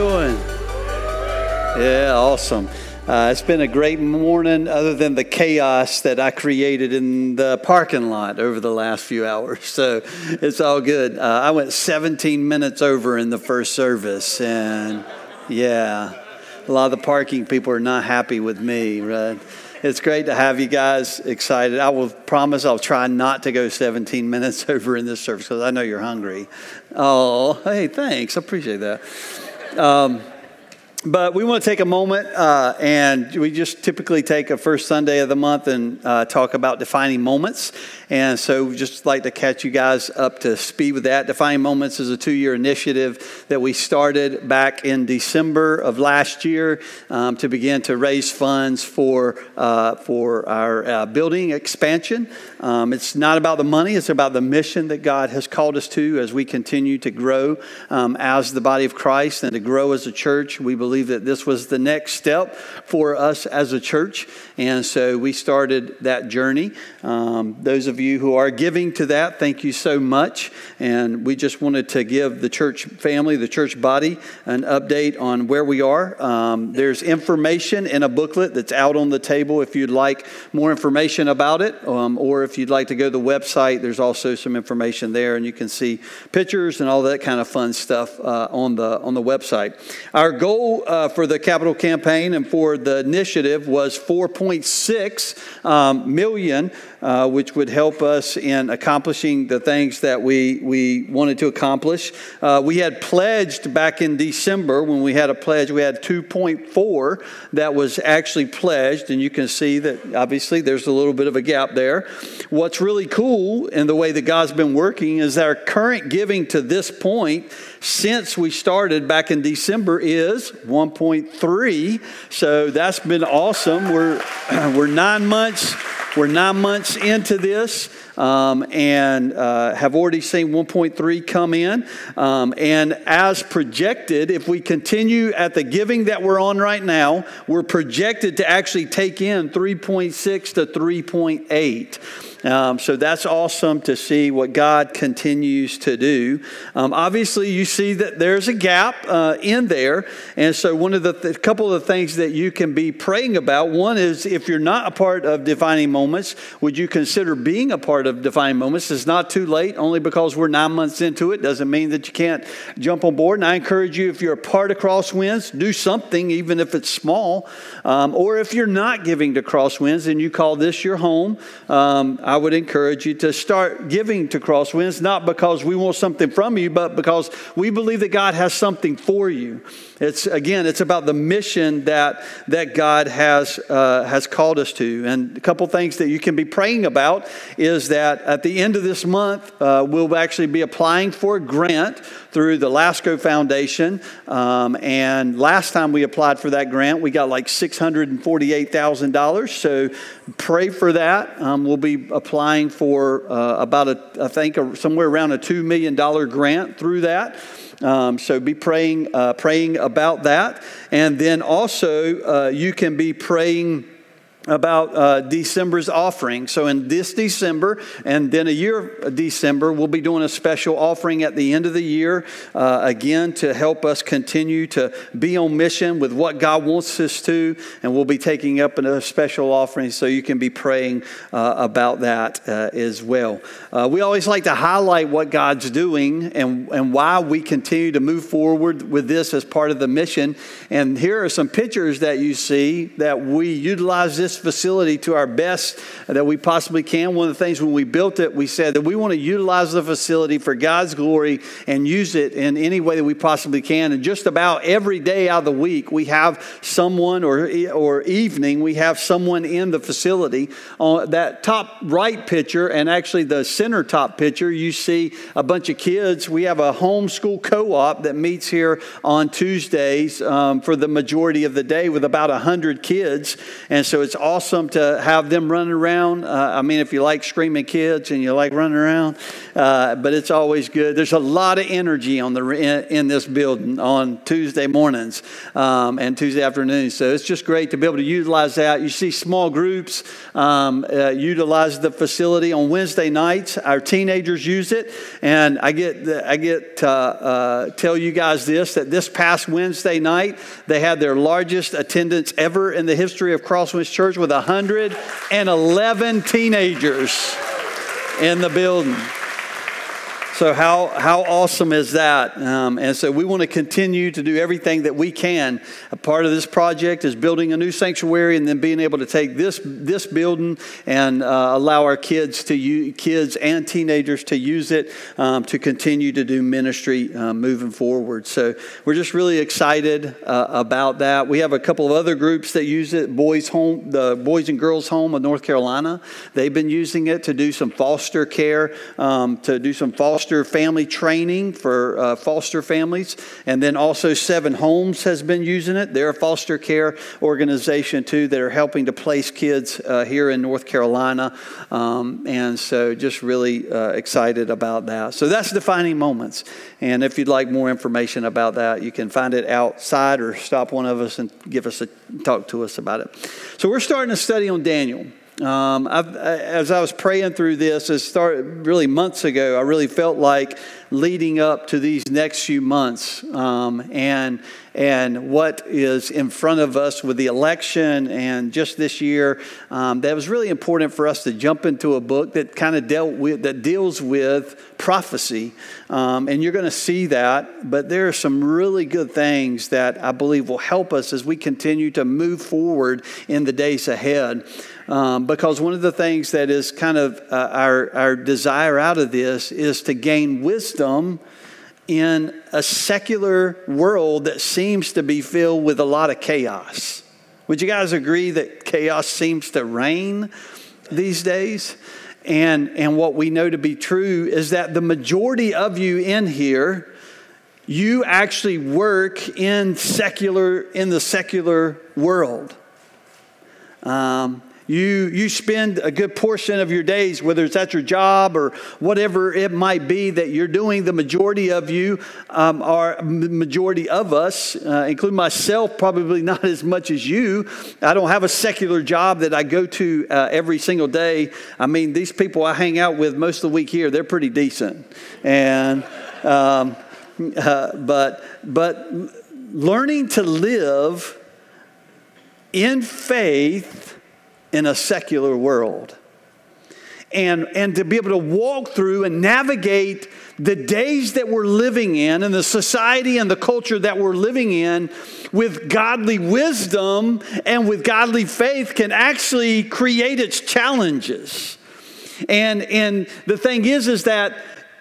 Doing? Yeah, awesome. Uh, it's been a great morning, other than the chaos that I created in the parking lot over the last few hours. So it's all good. Uh, I went 17 minutes over in the first service, and yeah, a lot of the parking people are not happy with me, right? It's great to have you guys excited. I will promise I'll try not to go 17 minutes over in this service because I know you're hungry. Oh, hey, thanks. I appreciate that. Um, but we want to take a moment, uh, and we just typically take a first Sunday of the month and uh, talk about defining moments. And so, just like to catch you guys up to speed with that. Defining Moments is a two year initiative that we started back in December of last year um, to begin to raise funds for, uh, for our uh, building expansion. Um, it's not about the money, it's about the mission that God has called us to as we continue to grow um, as the body of Christ and to grow as a church. We believe that this was the next step for us as a church. And so we started that journey. Um, those of you who are giving to that, thank you so much. And we just wanted to give the church family, the church body, an update on where we are. Um, there's information in a booklet that's out on the table if you'd like more information about it, um, or if you'd like to go to the website, there's also some information there, and you can see pictures and all that kind of fun stuff uh, on the on the website. Our goal uh, for the capital campaign and for the initiative was 4.6 um, million, uh, which would help us in accomplishing the things that we, we wanted to accomplish. Uh, we had pledged back in December when we had a pledge, we had 2.4 that was actually pledged, and you can see that obviously there's a little bit of a gap there. What's really cool in the way that God's been working is our current giving to this point since we started back in December is 1.3. So that's been awesome. We're, we're nine months. We're nine months into this um, and uh, have already seen 1.3 come in. Um, and as projected, if we continue at the giving that we're on right now, we're projected to actually take in 3.6 to 3.8. Um, so that's awesome to see what God continues to do. Um, obviously, you see that there's a gap uh, in there. And so, one of the th- couple of the things that you can be praying about one is if you're not a part of Defining Moments, would you consider being a part of Defining Moments? It's not too late, only because we're nine months into it doesn't mean that you can't jump on board. And I encourage you, if you're a part of Crosswinds, do something, even if it's small. Um, or if you're not giving to Crosswinds and you call this your home, um, I would encourage you to start giving to Crosswinds, not because we want something from you, but because we believe that God has something for you. It's again, it's about the mission that that God has uh, has called us to. And a couple things that you can be praying about is that at the end of this month, uh, we'll actually be applying for a grant through the Lasco Foundation. Um, and last time we applied for that grant, we got like six hundred and forty-eight thousand dollars. So pray for that. Um, we'll be applying for uh, about a, I think a, somewhere around a two million dollar grant through that. Um, so be praying, uh, praying about that. And then also, uh, you can be praying about uh, December's offering. So, in this December and then a year December, we'll be doing a special offering at the end of the year, uh, again, to help us continue to be on mission with what God wants us to. And we'll be taking up a special offering, so you can be praying uh, about that uh, as well. Uh, we always like to highlight what God's doing and, and why we continue to move forward with this as part of the mission. And here are some pictures that you see that we utilize this facility to our best that we possibly can. One of the things when we built it, we said that we want to utilize the facility for God's glory and use it in any way that we possibly can. And just about every day out of the week, we have someone, or, or evening, we have someone in the facility. On that top right picture, and actually the center top picture, you see a bunch of kids. We have a homeschool co op that meets here on Tuesdays um, for the majority of the day with about 100 kids. And so it's awesome to have them running around. Uh, I mean, if you like screaming kids and you like running around, uh, but it's always good. There's a lot of energy on the in, in this building on Tuesday mornings um, and Tuesday afternoons. So it's just great to be able to utilize that. You see small groups um, uh, utilize the facility on Wednesday nights. Our teenagers use it, and I get I get to uh, tell you guys this that this past Wednesday night they had their largest attendance ever in the history of Crosswinds Church with 111 teenagers in the building. So, how, how awesome is that? Um, and so, we want to continue to do everything that we can. A part of this project is building a new sanctuary and then being able to take this, this building and uh, allow our kids, to kids and teenagers to use it um, to continue to do ministry uh, moving forward. So, we're just really excited uh, about that. We have a couple of other groups that use it Boys Home, the Boys and Girls Home of North Carolina. They've been using it to do some foster care, um, to do some foster foster family training for uh, foster families. And then also Seven Homes has been using it. They're a foster care organization too that are helping to place kids uh, here in North Carolina. Um, and so just really uh, excited about that. So that's defining moments. And if you'd like more information about that, you can find it outside or stop one of us and give us a talk to us about it. So we're starting a study on Daniel. Um, as I was praying through this, it started really months ago. I really felt like leading up to these next few months um, and and what is in front of us with the election and just this year um, that was really important for us to jump into a book that kind of dealt with that deals with prophecy um, and you're going to see that but there are some really good things that i believe will help us as we continue to move forward in the days ahead um, because one of the things that is kind of uh, our, our desire out of this is to gain wisdom in a secular world that seems to be filled with a lot of chaos. Would you guys agree that chaos seems to reign these days? And, and what we know to be true is that the majority of you in here, you actually work in secular in the secular world. Um, you, you spend a good portion of your days, whether it's at your job or whatever it might be that you're doing, the majority of you um, are, majority of us, uh, including myself, probably not as much as you. I don't have a secular job that I go to uh, every single day. I mean, these people I hang out with most of the week here, they're pretty decent. And, um, uh, but, but learning to live in faith in a secular world. And, and to be able to walk through and navigate the days that we're living in and the society and the culture that we're living in with godly wisdom and with godly faith can actually create its challenges. And, and the thing is, is that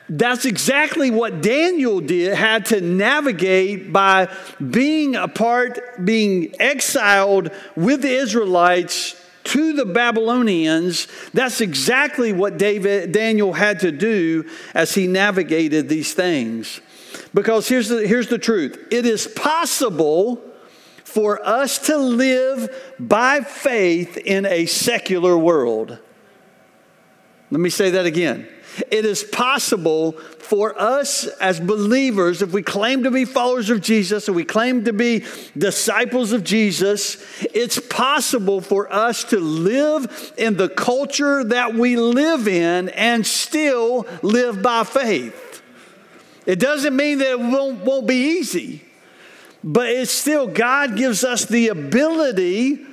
that's exactly what Daniel did, had to navigate by being a part, being exiled with the Israelites to the Babylonians, that's exactly what David, Daniel had to do as he navigated these things. Because here's the, here's the truth it is possible for us to live by faith in a secular world. Let me say that again. It is possible for us as believers, if we claim to be followers of Jesus and we claim to be disciples of Jesus, it's possible for us to live in the culture that we live in and still live by faith. It doesn't mean that it won't, won't be easy, but it's still, God gives us the ability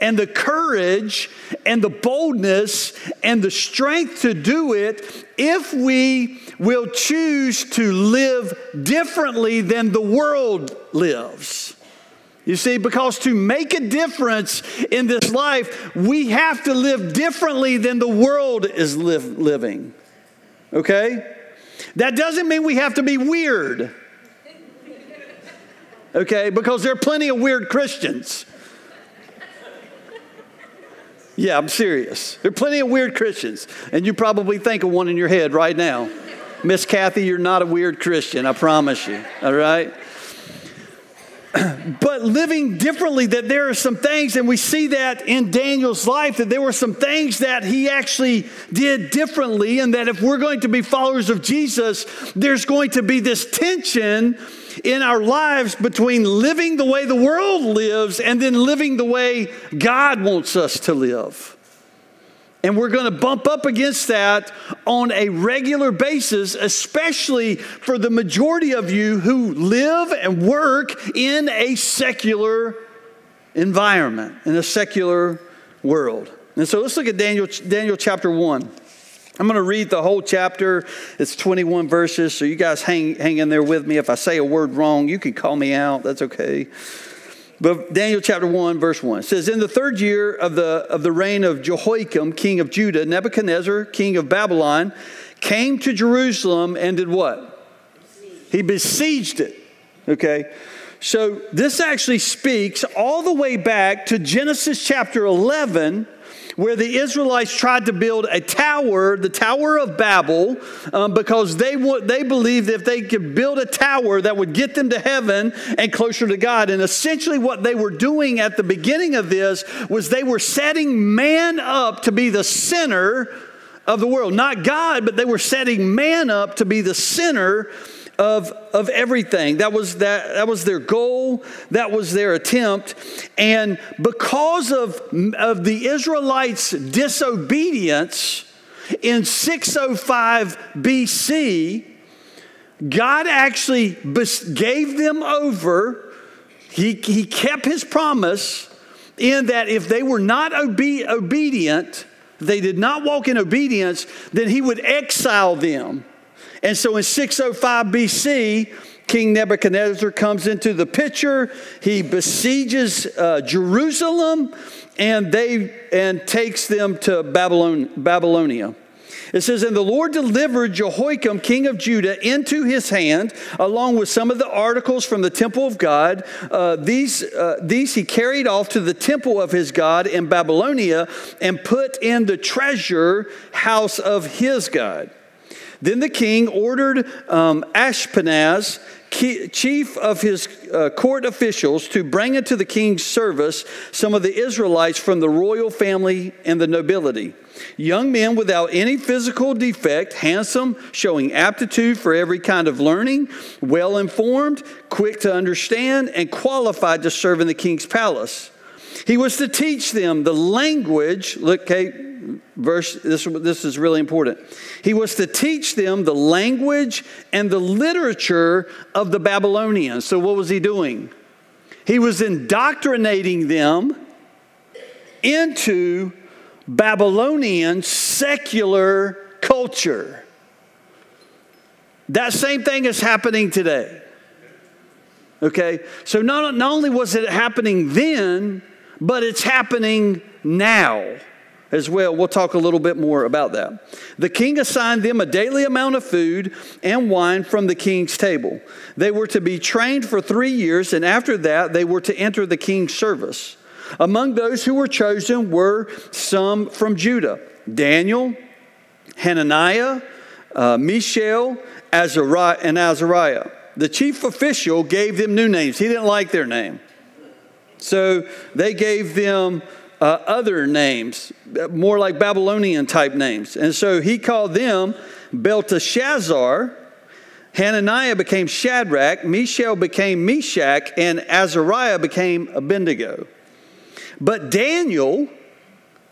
and the courage and the boldness and the strength to do it if we will choose to live differently than the world lives. You see, because to make a difference in this life, we have to live differently than the world is living. Okay? That doesn't mean we have to be weird. Okay? Because there are plenty of weird Christians. Yeah, I'm serious. There are plenty of weird Christians, and you probably think of one in your head right now. Miss Kathy, you're not a weird Christian, I promise you. All right? but living differently, that there are some things, and we see that in Daniel's life, that there were some things that he actually did differently, and that if we're going to be followers of Jesus, there's going to be this tension in our lives between living the way the world lives and then living the way God wants us to live. And we're going to bump up against that on a regular basis, especially for the majority of you who live and work in a secular environment, in a secular world. And so let's look at Daniel, Daniel chapter 1. I'm going to read the whole chapter. It's 21 verses, so you guys hang, hang in there with me. If I say a word wrong, you can call me out. That's okay. But Daniel chapter 1, verse 1 says, In the third year of the, of the reign of Jehoiakim, king of Judah, Nebuchadnezzar, king of Babylon, came to Jerusalem and did what? He besieged it. Okay? So this actually speaks all the way back to Genesis chapter 11 where the Israelites tried to build a tower, the Tower of Babel, um, because they, they believed if they could build a tower that would get them to heaven and closer to God. And essentially, what they were doing at the beginning of this was they were setting man up to be the center of the world. Not God, but they were setting man up to be the center of, of everything. That was, that, that was their goal, that was their attempt. And because of, of the Israelites' disobedience in 605 BC, God actually gave them over. He, he kept his promise in that if they were not obe- obedient, they did not walk in obedience, then he would exile them. And so in 605 BC, King Nebuchadnezzar comes into the picture. He besieges uh, Jerusalem and they and takes them to Babylon, Babylonia. It says, And the Lord delivered Jehoiakim, king of Judah, into his hand, along with some of the articles from the temple of God. Uh, these, uh, these he carried off to the temple of his God in Babylonia and put in the treasure house of his God. Then the king ordered um, Ashpenaz, chief of his uh, court officials, to bring into the king's service some of the Israelites from the royal family and the nobility. Young men without any physical defect, handsome, showing aptitude for every kind of learning, well informed, quick to understand, and qualified to serve in the king's palace. He was to teach them the language, look, okay, verse, this, this is really important. He was to teach them the language and the literature of the Babylonians. So, what was he doing? He was indoctrinating them into Babylonian secular culture. That same thing is happening today. Okay? So, not, not only was it happening then, but it's happening now as well. We'll talk a little bit more about that. The king assigned them a daily amount of food and wine from the king's table. They were to be trained for three years, and after that, they were to enter the king's service. Among those who were chosen were some from Judah Daniel, Hananiah, uh, Mishael, Azariah, and Azariah. The chief official gave them new names. He didn't like their name. So they gave them uh, other names, more like Babylonian type names. And so he called them Belteshazzar. Hananiah became Shadrach, Mishael became Meshach, and Azariah became Abednego. But Daniel,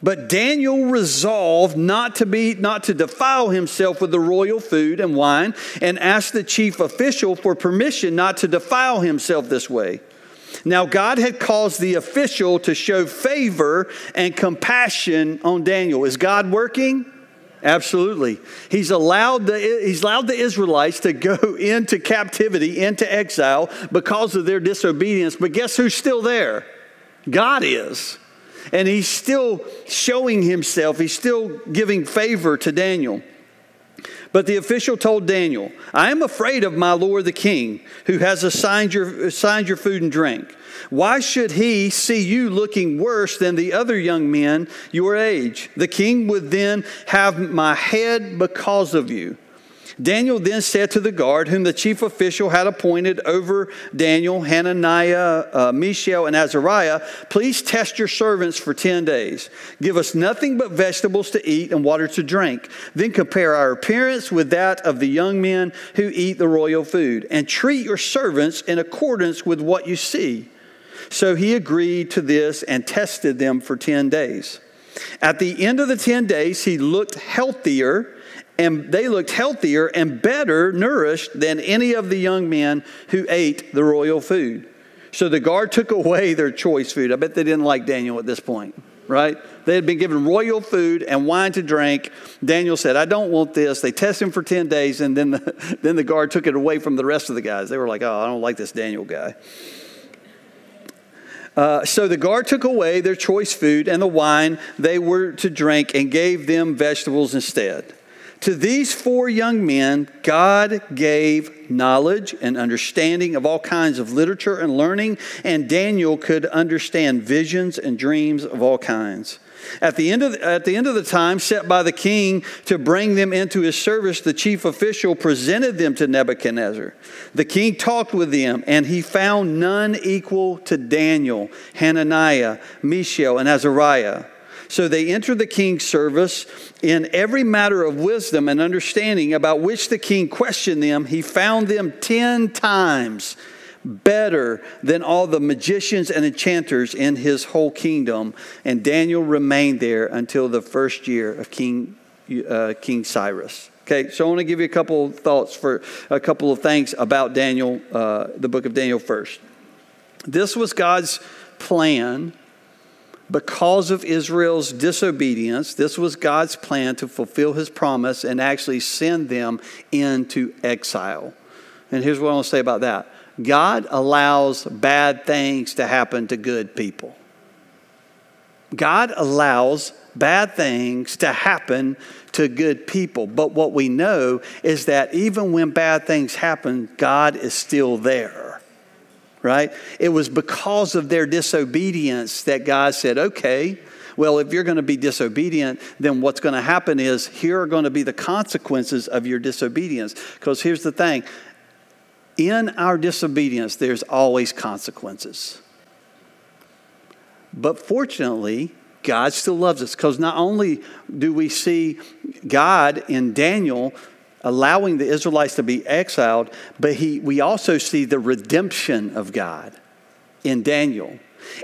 but Daniel resolved not to be not to defile himself with the royal food and wine and asked the chief official for permission not to defile himself this way. Now, God had caused the official to show favor and compassion on Daniel. Is God working? Absolutely. He's allowed, the, he's allowed the Israelites to go into captivity, into exile because of their disobedience. But guess who's still there? God is. And he's still showing himself, he's still giving favor to Daniel. But the official told Daniel, I am afraid of my lord the king, who has assigned your, assigned your food and drink. Why should he see you looking worse than the other young men your age? The king would then have my head because of you. Daniel then said to the guard, whom the chief official had appointed over Daniel, Hananiah, uh, Mishael, and Azariah, please test your servants for 10 days. Give us nothing but vegetables to eat and water to drink. Then compare our appearance with that of the young men who eat the royal food, and treat your servants in accordance with what you see. So he agreed to this and tested them for 10 days. At the end of the 10 days, he looked healthier and they looked healthier and better nourished than any of the young men who ate the royal food. So the guard took away their choice food. I bet they didn't like Daniel at this point, right? They had been given royal food and wine to drink. Daniel said, I don't want this. They tested him for 10 days, and then the, then the guard took it away from the rest of the guys. They were like, oh, I don't like this Daniel guy. Uh, so the guard took away their choice food and the wine they were to drink and gave them vegetables instead. To these four young men, God gave knowledge and understanding of all kinds of literature and learning, and Daniel could understand visions and dreams of all kinds. At the, end of the, at the end of the time set by the king to bring them into his service, the chief official presented them to Nebuchadnezzar. The king talked with them, and he found none equal to Daniel, Hananiah, Mishael, and Azariah. So they entered the king's service in every matter of wisdom and understanding about which the king questioned them. He found them ten times better than all the magicians and enchanters in his whole kingdom. And Daniel remained there until the first year of King, uh, King Cyrus. Okay, so I want to give you a couple thoughts for a couple of things about Daniel, uh, the book of Daniel first. This was God's plan because of Israel's disobedience, this was God's plan to fulfill his promise and actually send them into exile. And here's what I want to say about that God allows bad things to happen to good people. God allows bad things to happen to good people. But what we know is that even when bad things happen, God is still there right? It was because of their disobedience that God said, okay, well, if you're going to be disobedient, then what's going to happen is here are going to be the consequences of your disobedience. Because here's the thing in our disobedience, there's always consequences. But fortunately, God still loves us because not only do we see God in Daniel allowing the Israelites to be exiled, but he, we also see the redemption of God in Daniel.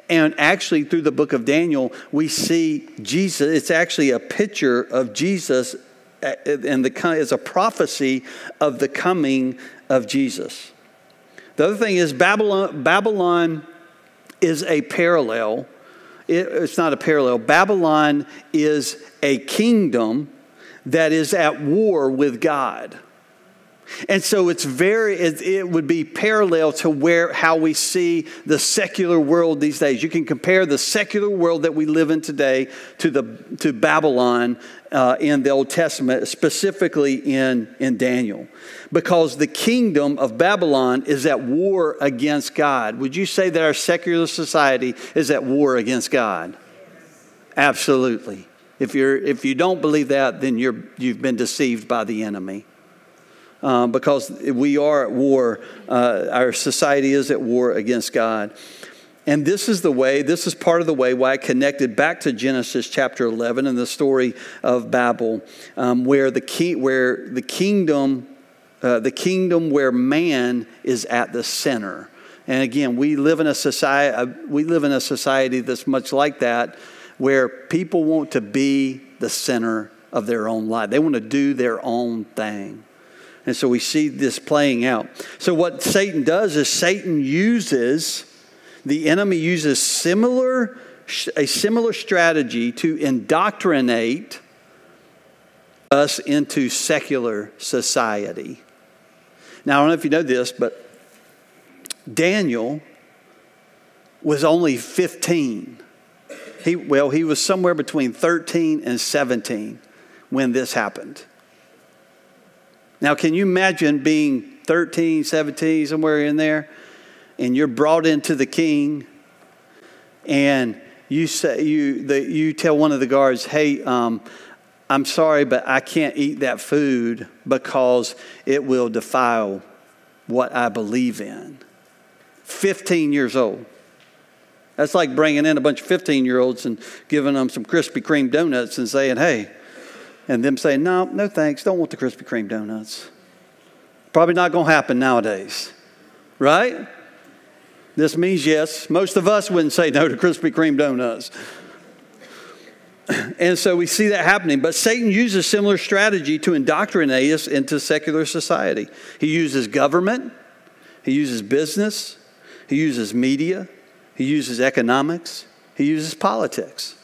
And actually, through the book of Daniel, we see Jesus. It's actually a picture of Jesus, uh, and the is a prophecy of the coming of Jesus. The other thing is Babylon. Babylon is a parallel. It, it's not a parallel. Babylon is a kingdom that is at war with God. And so it's very, it, it, would be parallel to where, how we see the secular world these days. You can compare the secular world that we live in today to, the, to Babylon uh, in the Old Testament, specifically in, in Daniel. Because the kingdom of Babylon is at war against God. Would you say that our secular society is at war against God? Absolutely. If, you're, if you don't believe that, then you're, you've been deceived by the enemy. Um, because we are at war, uh, our society is at war against God. And this is the way, this is part of the way why I connected back to Genesis chapter 11 and the story of Babel, um, where, the key, where the kingdom, uh, the kingdom where man is at the center. And again, we live in a society, uh, we live in a society that's much like that, where people want to be the center of their own life. They want to do their own thing. And so we see this playing out. So what Satan does is Satan uses the enemy uses similar a similar strategy to indoctrinate us into secular society. Now I don't know if you know this, but Daniel was only 15 he, well, he was somewhere between 13 and 17 when this happened. Now, can you imagine being 13, 17, somewhere in there, and you're brought into the king, and you say you the, you tell one of the guards, "Hey, um, I'm sorry, but I can't eat that food because it will defile what I believe in. 15 years old. That's like bringing in a bunch of 15 year olds and giving them some Krispy Kreme donuts and saying, hey, and them saying, no, no thanks, don't want the Krispy Kreme donuts. Probably not going to happen nowadays, right? This means yes. Most of us wouldn't say no to Krispy Kreme donuts. And so we see that happening. But Satan uses similar strategy to indoctrinate us into secular society. He uses government, he uses business, he uses media, he uses economics, he uses politics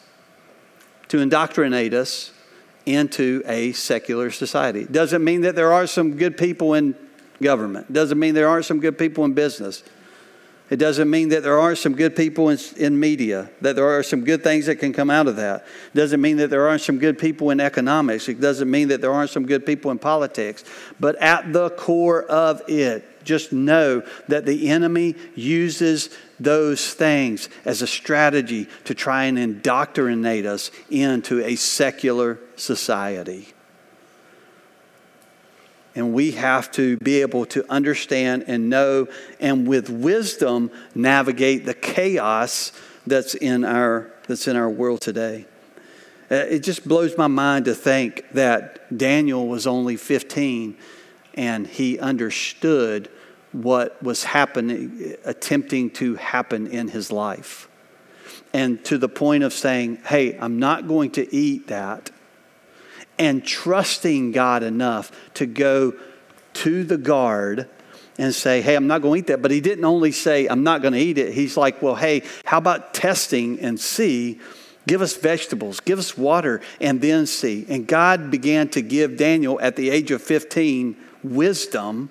to indoctrinate us into a secular society. Doesn't mean that there are some good people in government. Doesn't mean there aren't some good people in business. It doesn't mean that there aren't some good people in, in media, that there are some good things that can come out of that. It doesn't mean that there aren't some good people in economics. It doesn't mean that there aren't some good people in politics. But at the core of it, just know that the enemy uses those things as a strategy to try and indoctrinate us into a secular society. And we have to be able to understand and know and with wisdom navigate the chaos that's in our, that's in our world today. Uh, it just blows my mind to think that Daniel was only 15 and he understood what was happening, attempting to happen in his life. And to the point of saying, hey, I'm not going to eat that and trusting God enough to go to the guard and say, Hey, I'm not going to eat that. But he didn't only say, I'm not going to eat it. He's like, Well, hey, how about testing and see? Give us vegetables, give us water, and then see. And God began to give Daniel at the age of 15 wisdom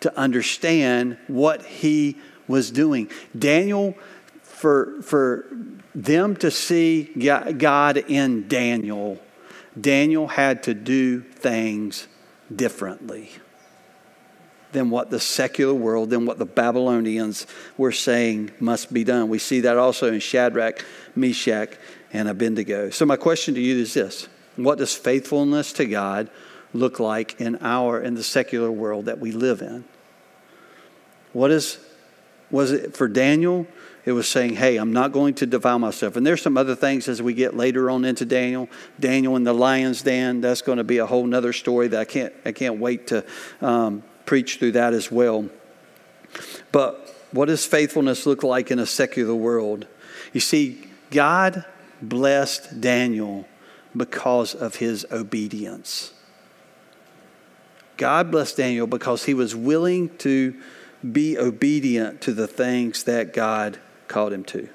to understand what he was doing. Daniel, for, for them to see God in Daniel, Daniel had to do things differently than what the secular world, than what the Babylonians were saying must be done. We see that also in Shadrach, Meshach, and Abednego. So, my question to you is this What does faithfulness to God look like in our, in the secular world that we live in? What is, was it for Daniel? It was saying, hey, I'm not going to defile myself. And there's some other things as we get later on into Daniel. Daniel in the lion's den, that's going to be a whole nother story that I can't, I can't wait to um, preach through that as well. But what does faithfulness look like in a secular world? You see, God blessed Daniel because of his obedience. God blessed Daniel because he was willing to be obedient to the things that God called him to.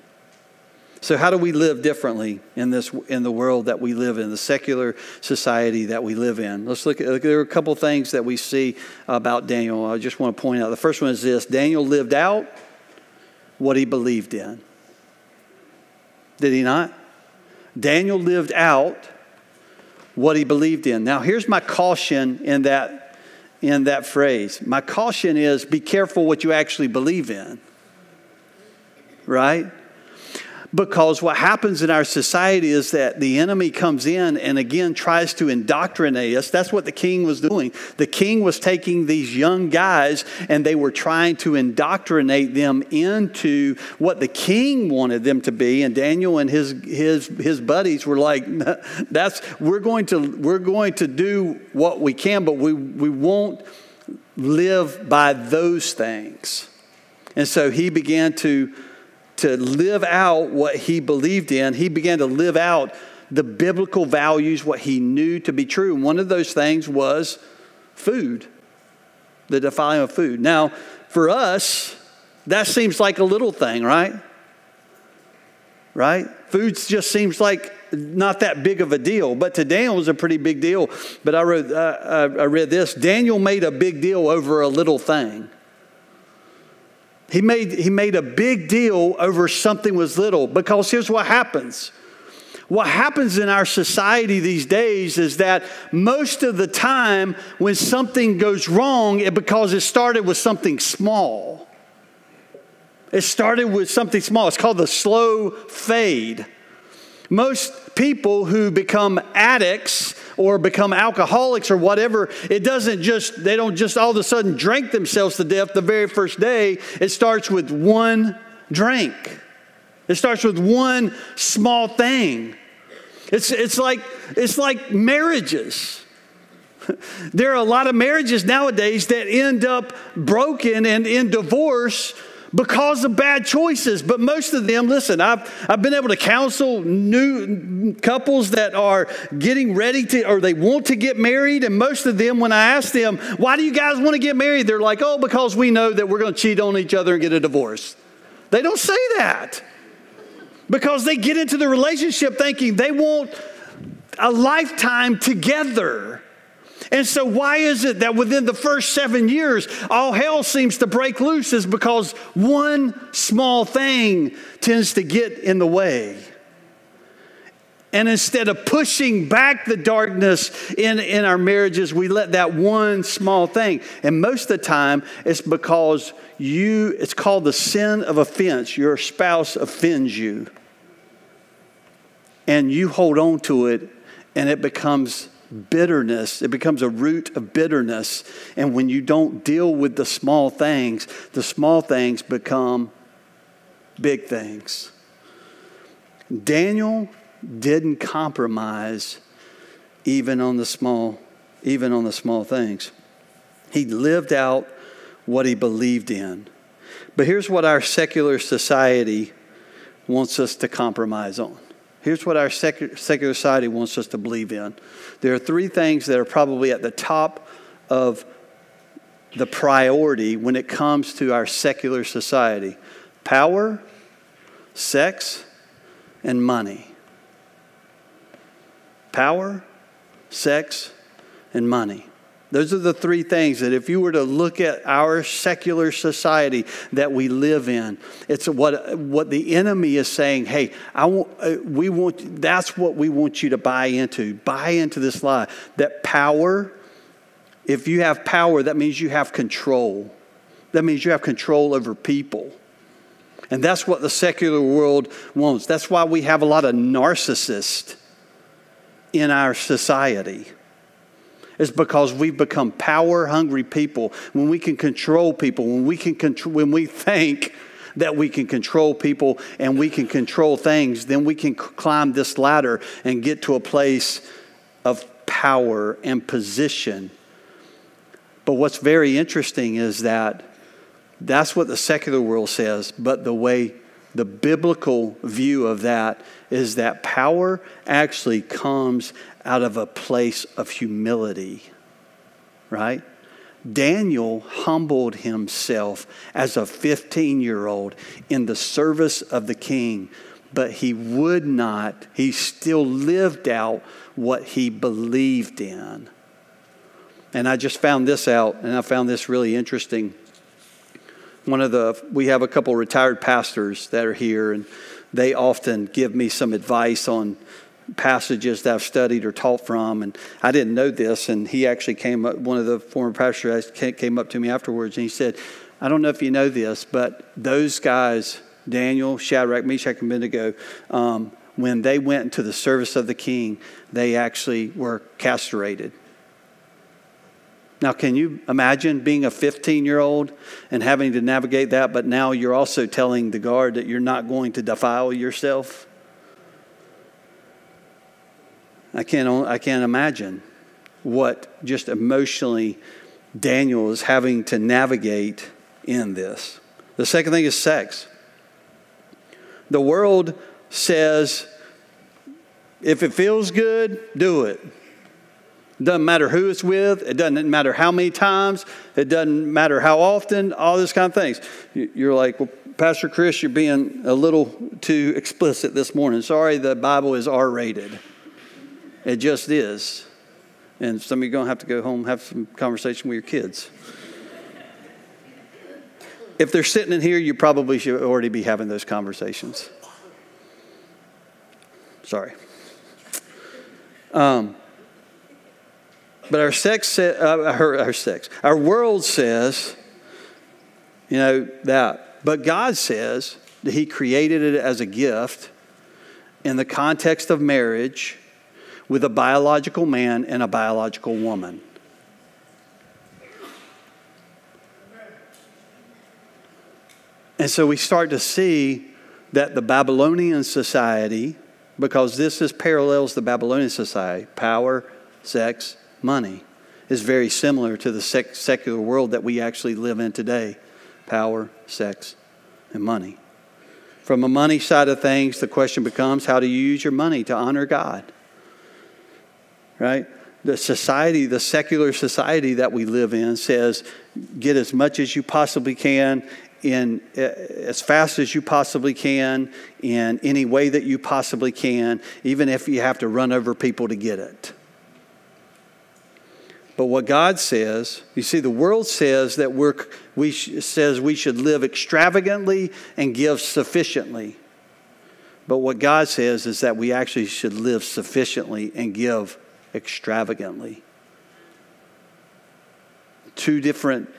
So, how do we live differently in this in the world that we live in, the secular society that we live in? Let's look at there are a couple things that we see about Daniel. I just want to point out. The first one is this: Daniel lived out what he believed in. Did he not? Daniel lived out what he believed in. Now, here's my caution in that in that phrase. My caution is: be careful what you actually believe in right? Because what happens in our society is that the enemy comes in and again tries to indoctrinate us. That's what the king was doing. The king was taking these young guys and they were trying to indoctrinate them into what the king wanted them to be. And Daniel and his his his buddies were like, "That's we're going to we're going to do what we can, but we we won't live by those things." And so he began to to live out what he believed in, he began to live out the biblical values, what he knew to be true. And one of those things was food, the defiling of food. Now, for us, that seems like a little thing, right? Right? Food just seems like not that big of a deal, but to Daniel was a pretty big deal. But I read, uh, I read this Daniel made a big deal over a little thing. He made, he made a big deal over something was little because here's what happens. What happens in our society these days is that most of the time when something goes wrong, it because it started with something small. It started with something small. It's called the slow fade. Most people who become addicts or become alcoholics or whatever, it doesn't just, they don't just all of a sudden drink themselves to death the very first day. It starts with one drink, it starts with one small thing. It's, it's, like, it's like marriages. There are a lot of marriages nowadays that end up broken and in divorce because of bad choices. But most of them, listen, I've, I've been able to counsel new couples that are getting ready to, or they want to get married. And most of them, when I ask them, why do you guys want to get married? They're like, oh, because we know that we're going to cheat on each other and get a divorce. They don't say that because they get into the relationship thinking they want a lifetime together. And so, why is it that within the first seven years, all hell seems to break loose? Is because one small thing tends to get in the way. And instead of pushing back the darkness in, in our marriages, we let that one small thing. And most of the time, it's because you, it's called the sin of offense. Your spouse offends you. And you hold on to it, and it becomes bitterness. It becomes a root of bitterness. And when you don't deal with the small things, the small things become big things. Daniel didn't compromise even on the small even on the small things. He lived out what he believed in. But here's what our secular society wants us to compromise on. Here's what our secular society wants us to believe in. There are three things that are probably at the top of the priority when it comes to our secular society power, sex, and money. Power, sex, and money. Those are the three things that if you were to look at our secular society that we live in, it's what, what the enemy is saying, hey, I want, uh, we want, that's what we want you to buy into. Buy into this lie. That power, if you have power, that means you have control. That means you have control over people. And that's what the secular world wants. That's why we have a lot of narcissists in our society is because we've become power hungry people. When we can control people, when we can when we think that we can control people and we can control things, then we can climb this ladder and get to a place of power and position. But what's very interesting is that that's what the secular world says, but the way the biblical view of that is that power actually comes out of a place of humility, right? Daniel humbled himself as a 15 year old in the service of the king, but he would not, he still lived out what he believed in. And I just found this out, and I found this really interesting. One of the, we have a couple retired pastors that are here, and they often give me some advice on passages that I've studied or taught from. And I didn't know this. And he actually came up, one of the former pastors came up to me afterwards and he said, I don't know if you know this, but those guys, Daniel, Shadrach, Meshach, and Abednego, um, when they went into the service of the king, they actually were castrated. Now, can you imagine being a 15 year old and having to navigate that, but now you're also telling the guard that you're not going to defile yourself? I can't, I can't imagine what just emotionally Daniel is having to navigate in this. The second thing is sex. The world says, if it feels good, do it. It doesn't matter who it's with. It doesn't matter how many times. It doesn't matter how often. All this kind of things. You're like, well, Pastor Chris, you're being a little too explicit this morning. Sorry, the Bible is R rated. It just is. And some of you are going to have to go home have some conversation with your kids. If they're sitting in here, you probably should already be having those conversations. Sorry. Um, but our sex, uh, our, our sex, our world says, you know, that. But God says that He created it as a gift in the context of marriage with a biological man and a biological woman. And so we start to see that the Babylonian society, because this is parallels the Babylonian society, power, sex, money, is very similar to the sec- secular world that we actually live in today power, sex, and money. From a money side of things, the question becomes how do you use your money to honor God? Right? The society, the secular society that we live in says get as much as you possibly can in uh, as fast as you possibly can in any way that you possibly can even if you have to run over people to get it but what God says, you see, the world says that we're, we says we should live extravagantly and give sufficiently. But what God says is that we actually should live sufficiently and give extravagantly. Two different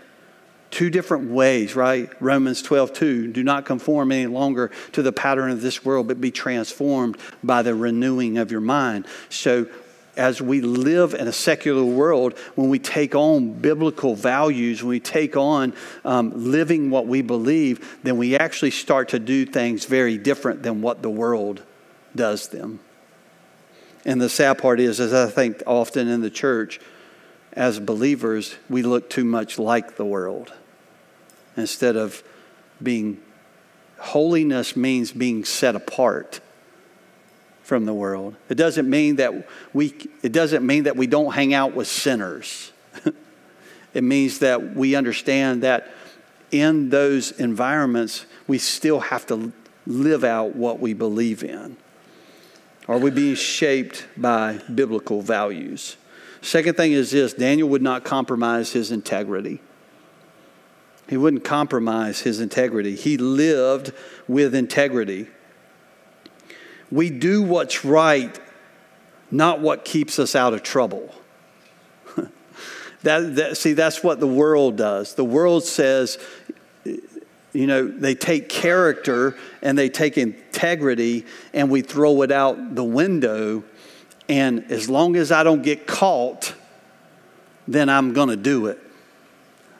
two different ways, right? Romans 12, 2. Do not conform any longer to the pattern of this world, but be transformed by the renewing of your mind. So as we live in a secular world, when we take on biblical values, when we take on um, living what we believe, then we actually start to do things very different than what the world does them. And the sad part is, as I think often in the church, as believers, we look too much like the world instead of being. Holiness means being set apart from the world. It doesn't mean that we, it doesn't mean that we don't hang out with sinners. it means that we understand that in those environments, we still have to live out what we believe in. Are we being shaped by biblical values? Second thing is this Daniel would not compromise his integrity. He wouldn't compromise his integrity. He lived with integrity we do what's right, not what keeps us out of trouble. that, that, see, that's what the world does. The world says, you know, they take character and they take integrity and we throw it out the window. And as long as I don't get caught, then I'm going to do it.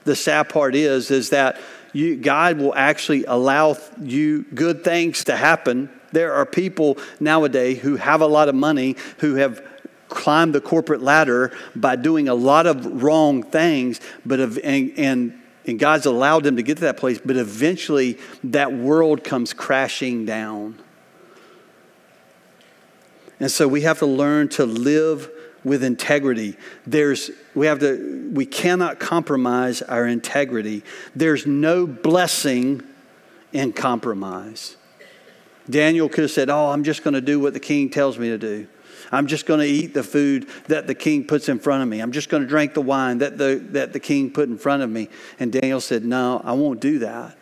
The sad part is, is that you, God will actually allow you good things to happen there are people nowadays who have a lot of money who have climbed the corporate ladder by doing a lot of wrong things, but and, and and God's allowed them to get to that place, but eventually that world comes crashing down. And so we have to learn to live with integrity. There's we have to we cannot compromise our integrity. There's no blessing in compromise. Daniel could have said, Oh, I'm just going to do what the king tells me to do. I'm just going to eat the food that the king puts in front of me. I'm just going to drink the wine that the, that the king put in front of me. And Daniel said, No, I won't do that.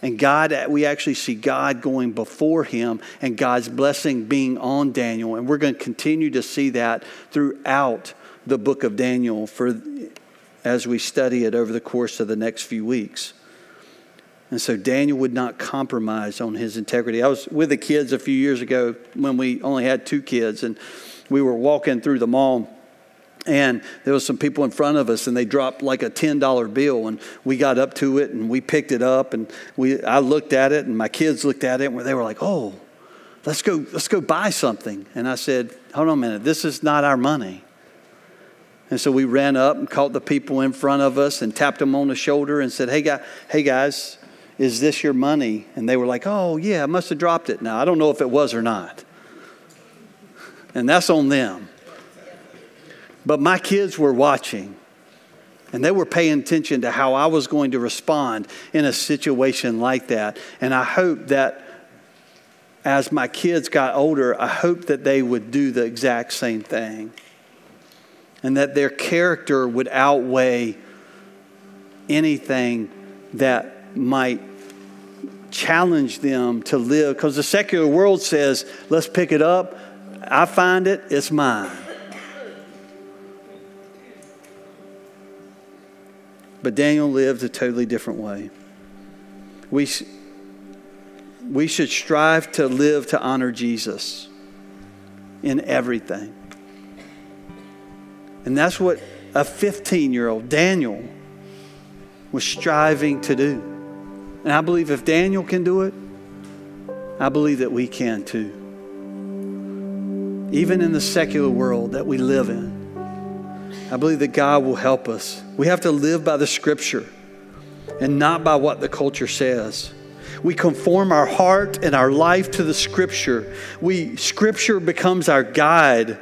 And God, we actually see God going before him and God's blessing being on Daniel. And we're going to continue to see that throughout the book of Daniel for, as we study it over the course of the next few weeks. And so Daniel would not compromise on his integrity. I was with the kids a few years ago when we only had two kids, and we were walking through the mall. And there was some people in front of us, and they dropped like a ten dollar bill, and we got up to it, and we picked it up, and we I looked at it, and my kids looked at it, and they were like, "Oh, let's go, let's go buy something." And I said, "Hold on a minute, this is not our money." And so we ran up and caught the people in front of us and tapped them on the shoulder and said, "Hey, guys, hey guys, is this your money? And they were like, Oh, yeah, I must have dropped it. Now, I don't know if it was or not. And that's on them. But my kids were watching. And they were paying attention to how I was going to respond in a situation like that. And I hope that as my kids got older, I hope that they would do the exact same thing. And that their character would outweigh anything that might challenge them to live because the secular world says, let's pick it up. I find it, it's mine. But Daniel lived a totally different way. We, we should strive to live to honor Jesus in everything. And that's what a 15 year old, Daniel, was striving to do. And I believe if Daniel can do it, I believe that we can too. Even in the secular world that we live in, I believe that God will help us. We have to live by the scripture and not by what the culture says. We conform our heart and our life to the scripture. We scripture becomes our guide.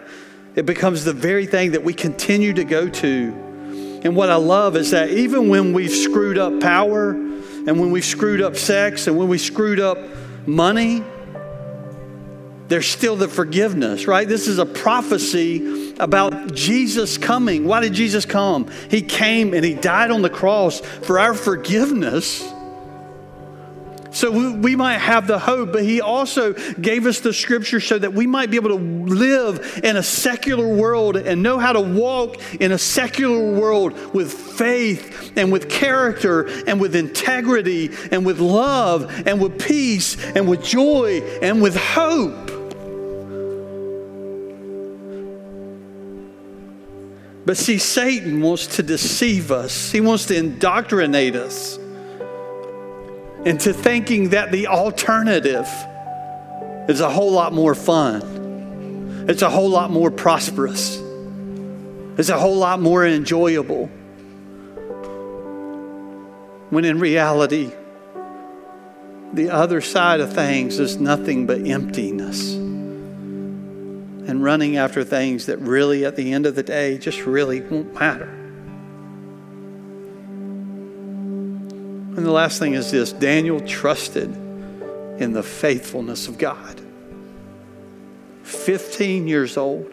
It becomes the very thing that we continue to go to. And what I love is that even when we've screwed up power and when we've screwed up sex and when we screwed up money, there's still the forgiveness, right? This is a prophecy about Jesus coming. Why did Jesus come? He came and he died on the cross for our forgiveness. So we might have the hope, but he also gave us the scripture so that we might be able to live in a secular world and know how to walk in a secular world with faith and with character and with integrity and with love and with peace and with joy and with hope. But see, Satan wants to deceive us, he wants to indoctrinate us into thinking that the alternative is a whole lot more fun, it's a whole lot more prosperous, it's a whole lot more enjoyable. When in reality, the other side of things is nothing but emptiness and running after things that really, at the end of the day, just really won't matter. And the last thing is this Daniel trusted in the faithfulness of God. 15 years old.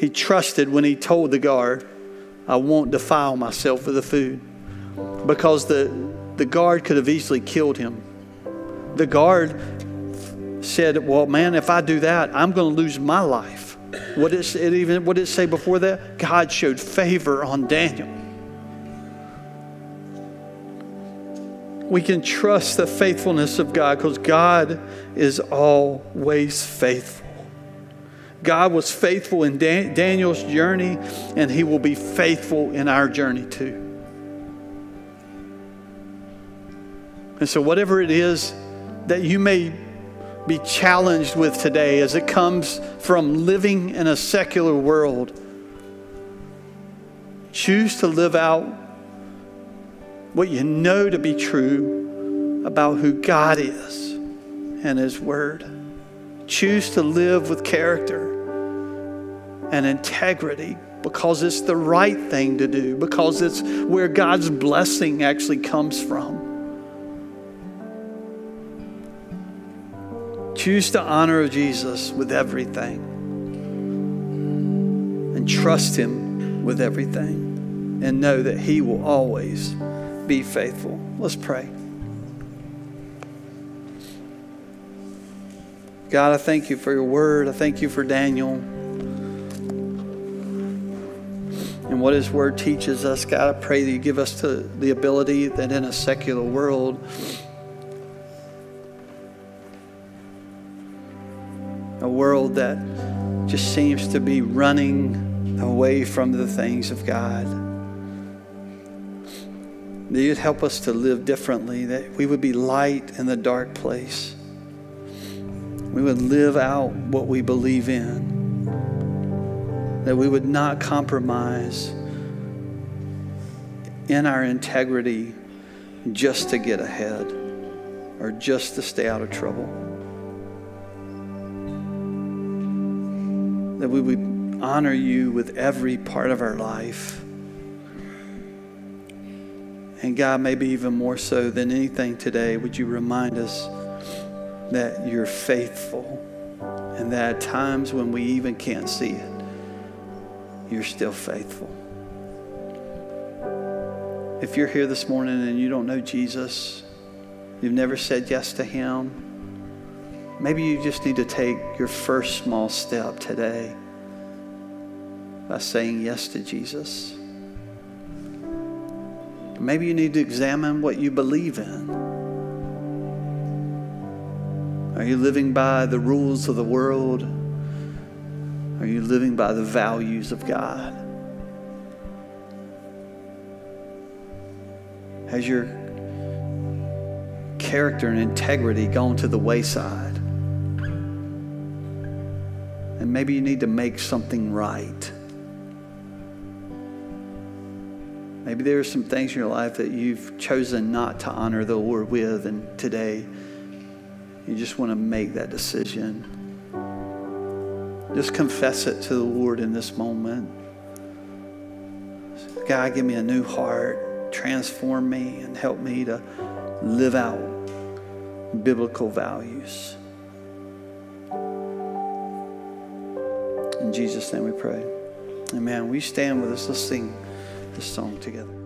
He trusted when he told the guard, I won't defile myself with the food. Because the, the guard could have easily killed him. The guard said, Well, man, if I do that, I'm going to lose my life. What did it even what did it say before that? God showed favor on Daniel. We can trust the faithfulness of God because God is always faithful. God was faithful in Dan- Daniel's journey, and he will be faithful in our journey too. And so, whatever it is that you may be challenged with today as it comes from living in a secular world, choose to live out what you know to be true about who God is and His Word. Choose to live with character and integrity because it's the right thing to do, because it's where God's blessing actually comes from. Choose to honor Jesus with everything and trust Him with everything and know that He will always be faithful. Let's pray. God, I thank you for your word. I thank you for Daniel and what his word teaches us. God, I pray that you give us to the ability that in a secular world, a world that just seems to be running away from the things of God that you'd help us to live differently, that we would be light in the dark place. We would live out what we believe in, that we would not compromise in our integrity just to get ahead or just to stay out of trouble. That we would honor you with every part of our life and God, maybe even more so than anything today, would you remind us that you're faithful and that at times when we even can't see it, you're still faithful. If you're here this morning and you don't know Jesus, you've never said yes to Him, maybe you just need to take your first small step today by saying yes to Jesus. Maybe you need to examine what you believe in. Are you living by the rules of the world? Are you living by the values of God? Has your character and integrity gone to the wayside? And maybe you need to make something right. Maybe there are some things in your life that you've chosen not to honor the Lord with, and today you just want to make that decision. Just confess it to the Lord in this moment. God, give me a new heart, transform me, and help me to live out biblical values. In Jesus' name we pray. Amen. We stand with us. Let's sing this song together.